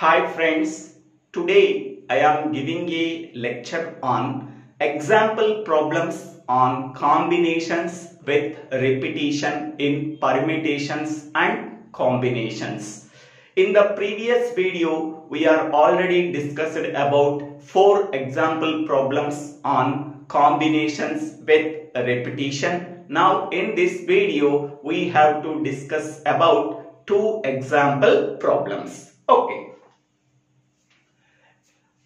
Hi friends, today I am giving a lecture on example problems on combinations with repetition in permutations and combinations. In the previous video, we are already discussed about four example problems on combinations with repetition. Now in this video, we have to discuss about two example problems. Okay.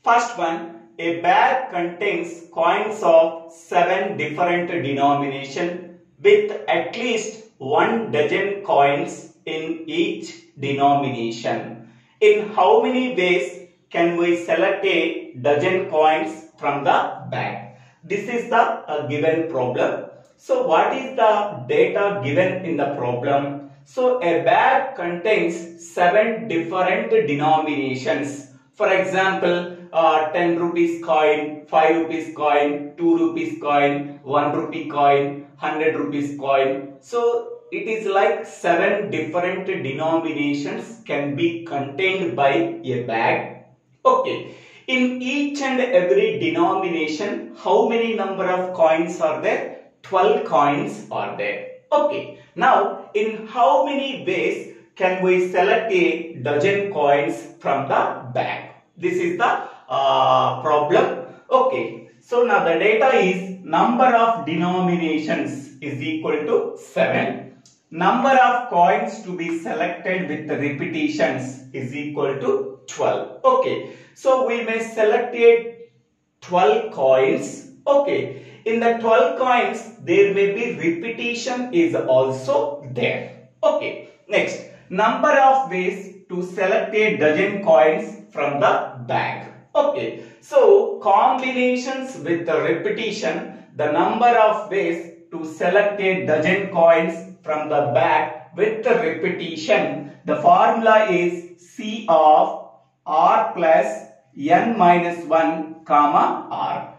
First one, a bag contains coins of seven different denomination with at least one dozen coins in each denomination. In how many ways can we select a dozen coins from the bag? This is the uh, given problem. So what is the data given in the problem? So a bag contains seven different denominations. For example, uh, 10 rupees coin, 5 rupees coin, 2 rupees coin, 1 rupee coin, 100 rupees coin. So it is like 7 different denominations can be contained by a bag. Okay. In each and every denomination, how many number of coins are there? 12 coins are there. Okay. Now, in how many ways can we select a dozen coins from the bag? This is the uh, problem. Okay. So now the data is number of denominations is equal to 7. Number of coins to be selected with the repetitions is equal to 12. Okay. So we may select a 12 coins. Okay. In the 12 coins, there may be repetition is also there. Okay. Next, number of ways to select a dozen coins from the bag. Okay, so combinations with the repetition, the number of ways to select a dozen coins from the bag with the repetition, the formula is C of R plus N minus 1 comma R.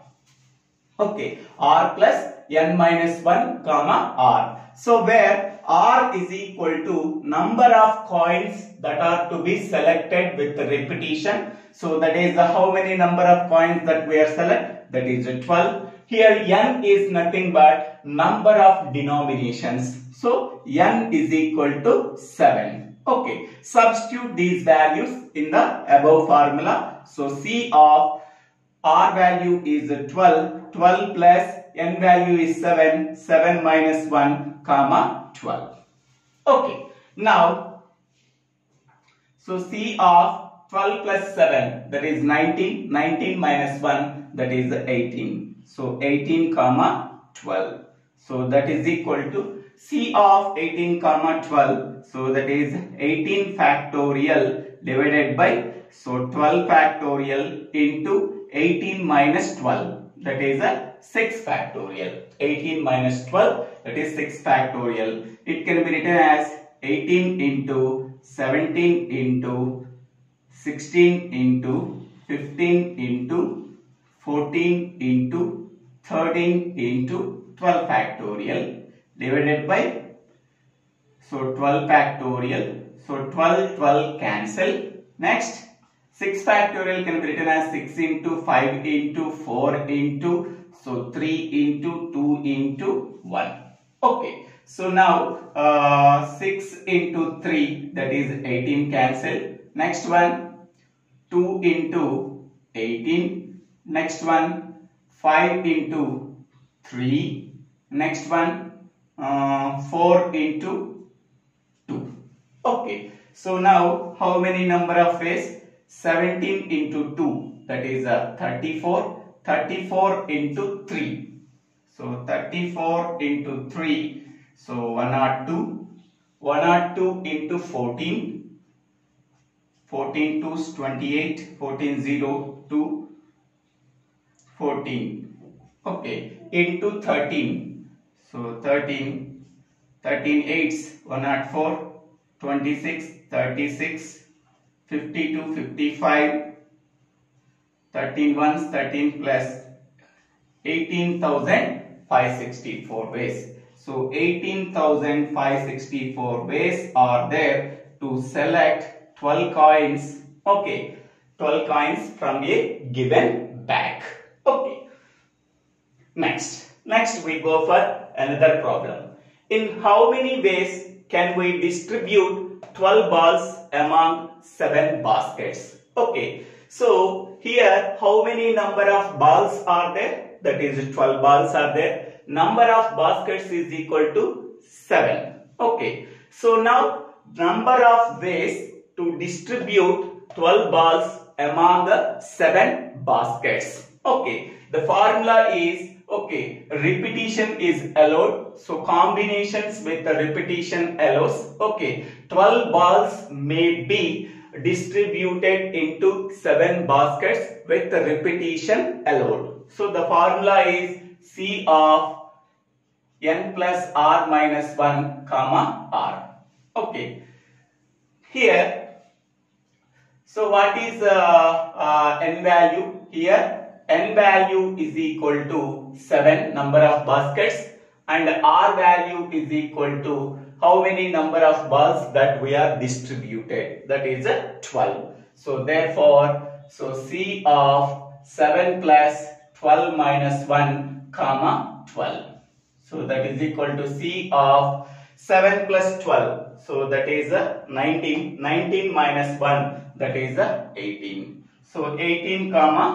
Okay, R plus N minus 1 comma R. So where R is equal to number of coins that are to be selected with repetition. So that is how many number of coins that we are select that is 12. Here n is nothing but number of denominations. So n is equal to 7. Okay. Substitute these values in the above formula. So C of R value is 12. 12 plus n value is 7. 7 minus 1 comma 12. Okay. Now, so C of 12 plus 7 that is 19. 19 minus 1 that is 18. So 18 comma 12. So that is equal to C of 18 comma 12. So that is 18 factorial divided by so 12 factorial into 18 minus 12 that is a 6 factorial. 18 minus 12 that is 6 factorial. It can be written as 18 into 17 into 16 into 15 into 14 into 13 into 12 factorial divided by so 12 factorial. So 12 12 cancel. Next 6 factorial can be written as 6 into 5 into 4 into so 3 into 2 into 1. Okay. So now uh, 6 into 3 that is 18 cancel. Next one 2 into 18. Next one 5 into 3. Next one uh, 4 into 2. Okay. So now how many number of ways? 17 into 2 that is uh, 34. 34 into 3. So 34 into 3. So 102. 102 into 14. 14 to 28. 14 0 to 14. Okay. Into 13. So 13. 13 8s. 104. 26. 36. 52, 55, 13 ones, 13 plus 18,564 ways. So 18,564 ways are there to select 12 coins Okay. 12 coins from a given bag. Okay. Next. Next we go for another problem. In how many ways can we distribute 12 balls among 7 baskets? Okay. So here how many number of balls are there? That is 12 balls are there. Number of baskets is equal to 7. Okay. So now number of ways to distribute 12 balls among the 7 baskets. Okay. The formula is okay repetition is allowed so combinations with the repetition allows okay 12 balls may be distributed into 7 baskets with the repetition allowed. So the formula is C of n plus r minus 1 comma r. Okay. Here, so what is uh, uh, n value? Here n value is equal to 7 number of baskets and r value is equal to how many number of balls that we are distributed? That is a 12 so therefore so c of 7 plus 12 minus 1 comma 12 so that is equal to c of 7 plus 12 so that is a 19 19 minus 1 that is a 18 so 18 comma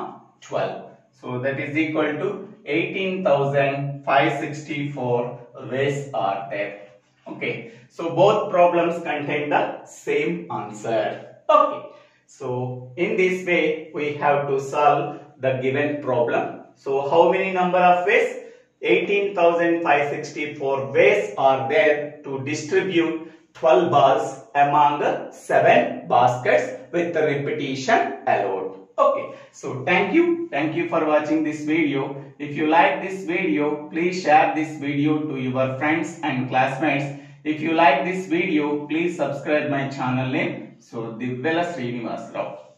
12 so that is equal to 18564 ways are there Okay, so both problems contain the same answer. Okay, so in this way we have to solve the given problem. So how many number of ways? 18,564 ways are there to distribute 12 balls among 7 baskets with the repetition allowed. Okay, so thank you. Thank you for watching this video. If you like this video, please share this video to your friends and classmates. If you like this video, please subscribe my channel name. So, Divvela Srinivas Rao.